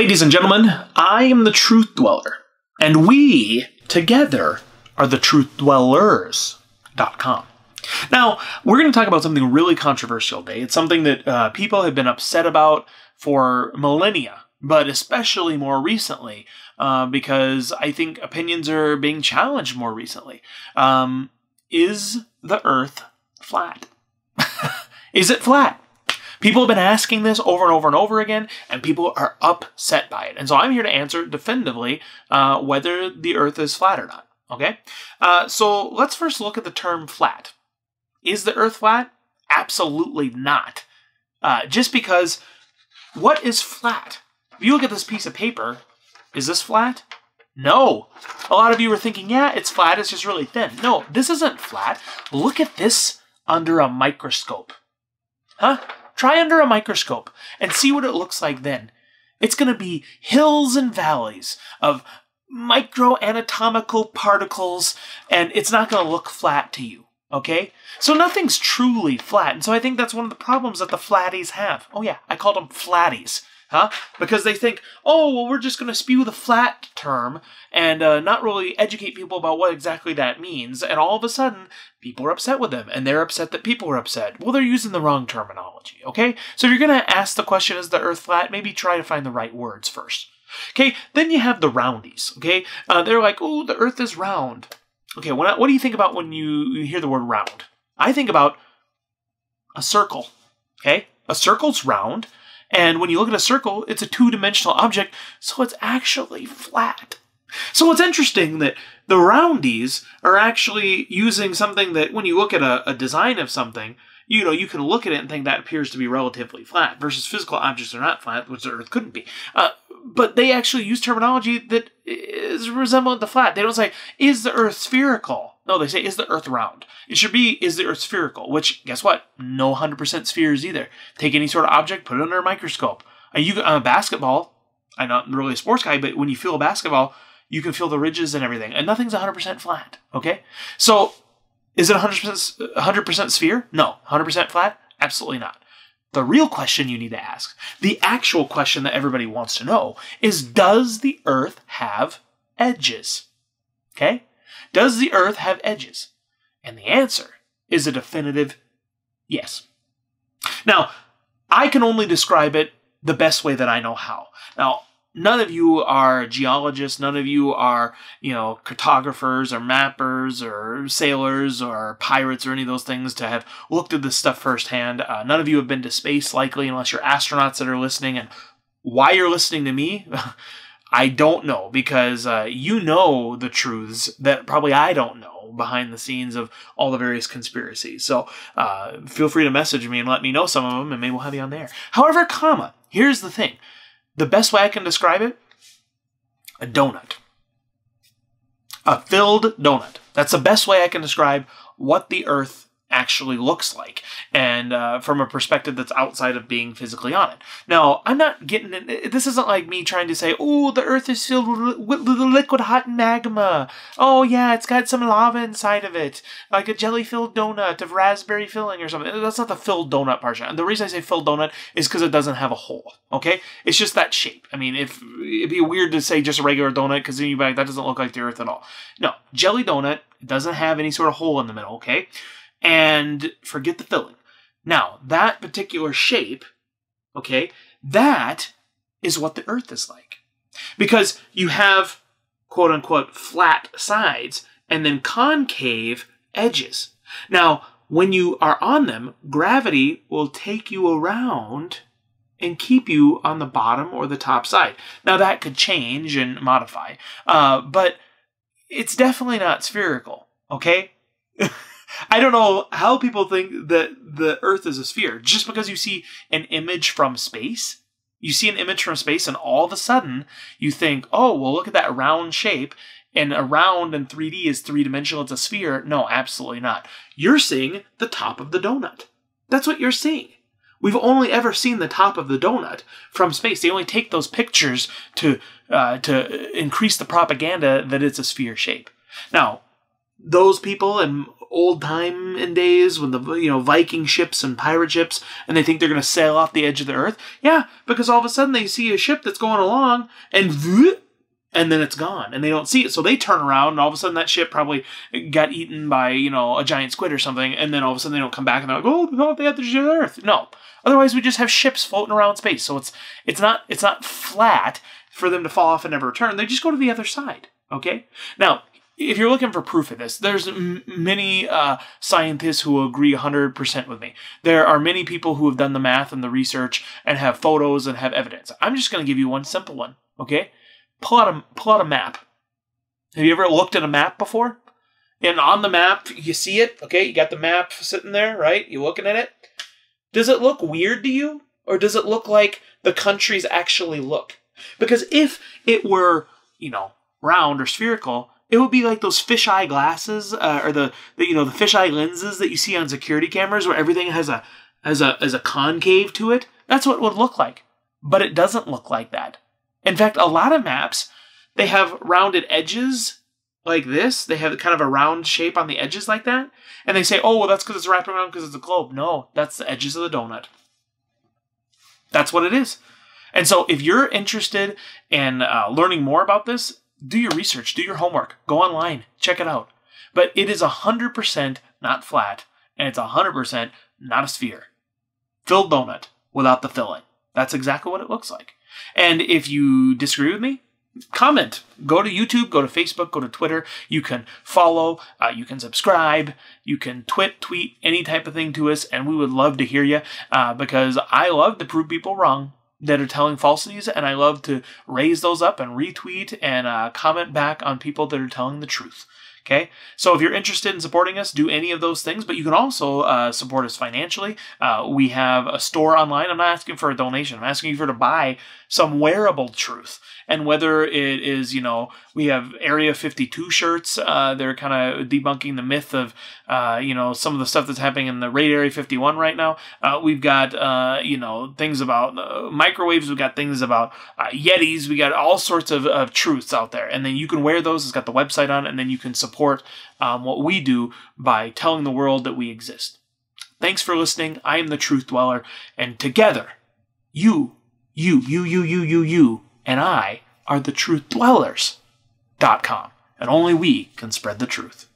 Ladies and gentlemen, I am the Truth Dweller, and we together are the truthdwellers.com. Now, we're going to talk about something really controversial today. It's something that uh, people have been upset about for millennia, but especially more recently, uh, because I think opinions are being challenged more recently. Um, is the Earth flat? is it flat? People have been asking this over and over and over again, and people are upset by it. And so I'm here to answer definitively uh, whether the Earth is flat or not. Okay? Uh, so let's first look at the term flat. Is the Earth flat? Absolutely not. Uh, just because what is flat? If you look at this piece of paper, is this flat? No. A lot of you are thinking, yeah, it's flat, it's just really thin. No, this isn't flat. Look at this under a microscope. Huh? Try under a microscope and see what it looks like then. It's going to be hills and valleys of microanatomical particles, and it's not going to look flat to you. Okay? So nothing's truly flat. And so I think that's one of the problems that the flatties have. Oh, yeah, I called them flatties huh? Because they think, oh, well, we're just going to spew the flat term and uh, not really educate people about what exactly that means. And all of a sudden, people are upset with them, and they're upset that people are upset. Well, they're using the wrong terminology, okay? So if you're going to ask the question, is the Earth flat? Maybe try to find the right words first. Okay, then you have the roundies, okay? Uh, they're like, oh, the Earth is round. Okay, what, what do you think about when you, you hear the word round? I think about a circle, okay? A circle's round, and when you look at a circle, it's a two dimensional object, so it's actually flat. So it's interesting that the roundies are actually using something that when you look at a, a, design of something, you know, you can look at it and think that appears to be relatively flat versus physical objects are not flat, which the Earth couldn't be. Uh, but they actually use terminology that is resemblant to flat. They don't say, is the Earth spherical? No, they say, is the Earth round? It should be, is the Earth spherical? Which, guess what? No 100% spheres either. Take any sort of object, put it under a microscope. And you, on a uh, basketball, I'm not really a sports guy, but when you feel a basketball, you can feel the ridges and everything. And nothing's 100% flat, okay? So, is it 100%, 100% sphere? No. 100% flat? Absolutely not. The real question you need to ask, the actual question that everybody wants to know, is does the Earth have edges? Okay? Does the Earth have edges? And the answer is a definitive yes. Now, I can only describe it the best way that I know how. Now, none of you are geologists, none of you are, you know, cartographers or mappers or sailors or pirates or any of those things to have looked at this stuff firsthand. Uh, none of you have been to space, likely, unless you're astronauts that are listening. And why you're listening to me, I don't know because uh, you know the truths that probably I don't know behind the scenes of all the various conspiracies. So uh, feel free to message me and let me know some of them, and maybe we'll have you on there. However, comma, here's the thing the best way I can describe it a donut. A filled donut. That's the best way I can describe what the Earth actually looks like, and uh, from a perspective that's outside of being physically on it. Now, I'm not getting it. This isn't like me trying to say, "Oh, the Earth is filled with liquid hot magma." Oh, yeah, it's got some lava inside of it, like a jelly-filled donut of raspberry filling or something. That's not the filled donut part. The reason I say filled donut is because it doesn't have a hole. Okay, it's just that shape. I mean, if it'd be weird to say just a regular donut because then you like that doesn't look like the Earth at all. No, jelly donut doesn't have any sort of hole in the middle. Okay and forget the filling. Now, that particular shape, okay, that is what the earth is like. Because you have quote unquote flat sides and then concave edges. Now, when you are on them, gravity will take you around and keep you on the bottom or the top side. Now, that could change and modify, uh, but it's definitely not spherical, okay? I don't know how people think that the Earth is a sphere. Just because you see an image from space, you see an image from space, and all of a sudden you think, oh, well, look at that round shape. And a round in 3D is three dimensional, it's a sphere. No, absolutely not. You're seeing the top of the donut. That's what you're seeing. We've only ever seen the top of the donut from space. They only take those pictures to uh, to increase the propaganda that it's a sphere shape. Now, those people in old time and days when the you know Viking ships and pirate ships and they think they're going to sail off the edge of the earth? Yeah, because all of a sudden they see a ship that's going along and and then it's gone and they don't see it. So they turn around and all of a sudden that ship probably got eaten by you know a giant squid or something and then all of a sudden they don't come back and they're like oh they had the earth. No. Otherwise we just have ships floating around space. So it's it's not it's not flat for them to fall off and never return. They just go to the other side okay? Now if you're looking for proof of this, there's many uh, scientists who agree 100% with me. There are many people who have done the math and the research and have photos and have evidence. I'm just going to give you one simple one, okay? pull out a pull out a map. Have you ever looked at a map before? And on the map, you see it. Okay, you got the map sitting there, right? You're looking at it. Does it look weird to you, or does it look like the countries actually look? Because if it were, you know, round or spherical, it would be like those fisheye glasses, uh, or the, the you know the fisheye lenses that you see on security cameras, where everything has a has a has a concave to it. That's what it would look like. But it doesn't look like that. In fact, a lot of maps, they have rounded edges like this. They have kind of a round shape on the edges like that. And they say, oh, well, that's because it's wrapped around because it's a globe. No, that's the edges of the donut. That's what it is. And so if you're interested in uh, learning more about this, do your research, do your homework, go online, check it out. But it is 100% not flat, and it's 100% not a sphere. Filled donut without the filling. That's exactly what it looks like. And if you disagree with me, comment. Go to YouTube, go to Facebook, go to Twitter. You can follow, uh, you can subscribe, you can twit, tweet any type of thing to us, and we would love to hear you uh, because I love to prove people wrong that are telling falsities, and I love to raise those up and retweet and uh, comment back on people that are telling the truth. Okay, so if you're interested in supporting us, do any of those things, but you can also uh, support us financially. Uh, we have a store online. I'm not asking for a donation, I'm asking you for to buy some wearable truth. And whether it is, you know, we have Area 52 shirts, uh, they're kind of debunking the myth of, uh, you know, some of the stuff that's happening in the raid Area 51 right now. Uh, we've got, uh, you know, things about microwaves, we've got things about Yetis, we got all sorts of, of truths out there. And then you can wear those, it's got the website on and then you can support um, what we do by telling the world that we exist. Thanks for listening. I am the Truth Dweller, and together, you you, you, you, you, you, you, and I are the truth dwellers.com. And only we can spread the truth.